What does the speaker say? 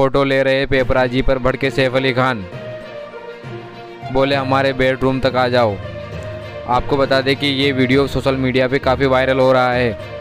Photo ले रहे paparazzi पर भड़के सैफ अली खान। बोले, हमारे बेडरूम तक आ जाओ। आपको बता दें कि ये वीडियो सोशल मीडिया पे काफ़ी वायरल हो रहा है।